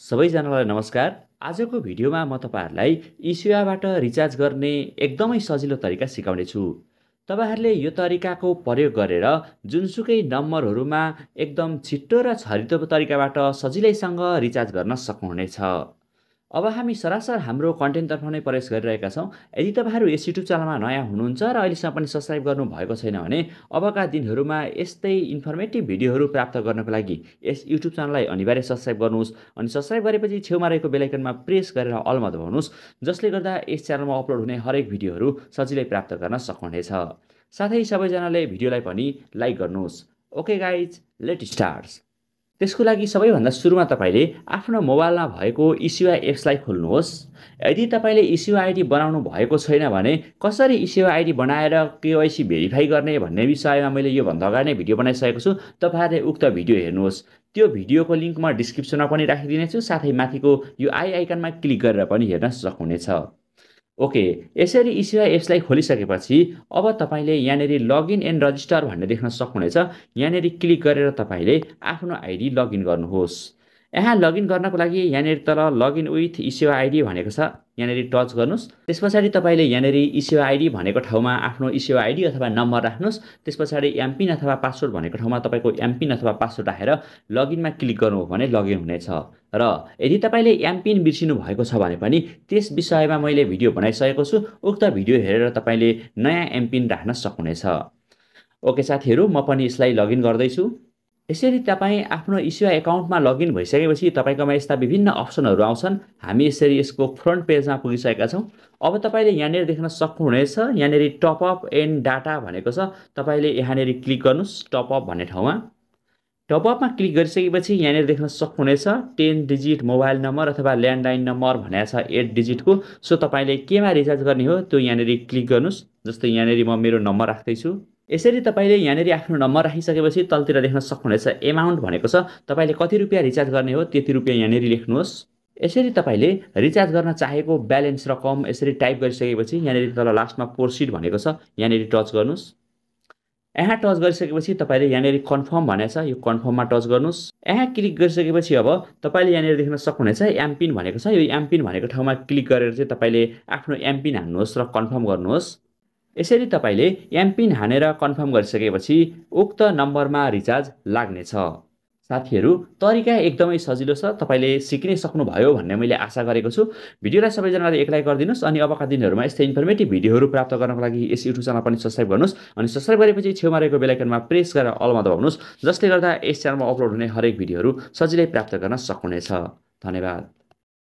सबैजनालाई नमस्कार। आजको भिडियोमा म तपाईँहरूलाई इसियाबाट रिचार्ज गर्ने एकदमै सजिलो तरिका सिकाउनेछु। तपाईँहरूले यो तरिकाको प्रयोग गरेर जुनसुकै नम्बरहरूमा एकदम छिट्टो र छरितो तरिकाबाट सजिलैसँग रिचार्ज गर्न सक्नुहुनेछ। अब हामी सरासर हाम्रो कन्टेन्टतर्फ नै प्रवेश गरिरहेका छौँ। यदि तपाईँहरू यस युट्युब च्यानलमा नयाँ हुनुहुन्छ र अहिलेसम्म पनि सब्सक्राइब गर्नुभएको छैन भने अबका दिनहरूमा यस्तै इन्फर्मेटिभ भिडियोहरू प्राप्त गर्नको लागि यस युट्युब च्यानललाई अनिवार्य सब्सक्राइब गर्नुहोस् अनि सब्सक्राइब गरेपछि छेउमा रहेको बेलायकनमा प्रेस गरेर अलमा दबाउनुहोस् जसले गर्दा यस च्यानलमा अपलोड हुने हरेक भिडियोहरू सजिलै प्राप्त गर्न सक्नुहुनेछ। साथै सबैजनाले भिडियोलाई पनि लाइक गर्नुहोस्। Okay guys let start. त्यसको लागि सबैभन्दा सुरुमा तपाईँले आफ्नो मोबाइलमा भएको इसियुआई एप्सलाई खोल्नुहोस्। यदि तपाईँले इसियुआई आइडी बनाउनु भएको छैन भने कसरी इसियुआई आइडी बनाएर केवाइसी भेरिफाई गर्ने भन्ने विषयमा मैले योभन्दा अगाडि नै भिडियो बनाइसकेको छु। तपाईँहरूले उक्त भिडियो हेर्नुहोस्। त्यो भिडियोको लिङ्क म डिस्क्रिप्सनमा पनि राखिदिनेछु। साथै माथिको यो आई आइकनमा क्लिक गरेर पनि हेर्न सक्नुहुनेछ। ओके यसरी इसिआई एप्सलाई खोलिसकेपछि अब तपाईँले यहाँनिर लगइन एन्ड रजिस्टर भन्ने देख्न सक्नुहुनेछ। यहाँनिर क्लिक गरेर तपाईँले आफ्नो आइडी लगइन गर्नुहोस्। यहाँ लगइन गर्नको लागि यहाँनिर तल लगइन विथ इसिओ आइडी भनेको छ यहाँनिर टच गर्नुहोस्। त्यस पछाडि तपाईँले यहाँनिर इसिओ आइडी भनेको ठाउँमा आफ्नो इसिओ आइडी अथवा नम्बर राख्नुहोस्। त्यस पछाडि एमपिन अथवा पासवर्ड भनेको ठाउँमा तपाईँको एमपिन अथवा पासवर्ड राखेर लगइनमा क्लिक गर्नु भने लगइन हुनेछ। र यदि तपाईँले एमपिन बिर्सिनु भएको छ भने पनि त्यस विषयमा मैले भिडियो बनाइसकेको छु। उक्त भिडियो हेरेर तपाईँले नयाँ एमपिन राख्न सक्नुहुनेछ। ओके साथीहरू म पनि यसलाई लगइन गर्दैछु। यसरी तपाईँ आफ्नो इसियो एकाउन्टमा लगइन भइसकेपछि तपाईँकोमा यस्ता विभिन्न अप्सनहरू आउँछन्। हामी यसरी यसको फ्रन्ट पेजमा पुगिसकेका छौँ। अब तपाईँले यहाँनिर देख्न सक्नुहुनेछ यहाँनिर टपअप एन्ड डाटा भनेको छ। तपाईँले यहाँनिर क्लिक गर्नुहोस् टपअप भन्ने ठाउँमा। टपअपमा क्लिक गरिसकेपछि यहाँनिर देख्न सक्नुहुनेछ टेन डिजिट मोबाइल नम्बर अथवा ल्यान्डलाइन नम्बर भनेको छ एट डिजिटको। सो तपाईँले केमा रिचार्ज गर्ने हो त्यो यहाँनिर क्लिक गर्नुहोस् जस्तै यहाँनिर म मेरो नम्बर राख्दैछु। यसरी तपाईँले यहाँनिर आफ्नो नम्बर राखिसकेपछि तलतिर देख्न सक्नुहुनेछ एमाउन्ट भनेको छ। तपाईँले कति रुपियाँ रिचार्ज गर्ने हो त्यति रुपियाँ यहाँनिर लेख्नुहोस्। यसरी तपाईँले रिचार्ज गर्न चाहेको ब्यालेन्स रकम यसरी टाइप गरिसकेपछि यहाँनिर तल लास्टमा प्रोसिड भनेको छ यहाँनिर टच गर्नुहोस्। यहाँ टच गरिसकेपछि तपाईँले यहाँनिर कन्फर्म भनेको छ यो कन्फर्ममा टच गर्नुहोस्। यहाँ क्लिक गरिसकेपछि अब तपाईँले यहाँनिर देख्न सक्नुहुनेछ एमपिन भनेको छ। यो एमपिन भनेको ठाउँमा क्लिक गरेर चाहिँ तपाईँले आफ्नो एमपिन हान्नुहोस् र कन्फर्म गर्नुहोस्। यसरी तपाईँले एमपिन हानेर कन्फर्म गरिसकेपछि उक्त नम्बरमा रिचार्ज लाग्नेछ। साथीहरू तरिका एकदमै सजिलो छ। तपाईँले सिक्नै सक्नुभयो भन्ने मैले आशा गरेको छु। भिडियोलाई सबैजनाले एक लाइक गरिदिनुहोस् अनि अबका दिनहरूमा यस्तै इन्फर्मेटिभ भिडियोहरू प्राप्त गर्नको लागि यस युट्युब च्यानल पनि सब्सक्राइब गर्नुहोस् अनि सब्सक्राइब गरेपछि छेउमा रहेको बेलायकनमा प्रेस गरेर अलमा दबाउनुहोस् जसले गर्दा यस च्यानलमा अपलोड हुने हरेक भिडियोहरू सजिलै प्राप्त गर्न सक्नुहुनेछ। धन्यवाद।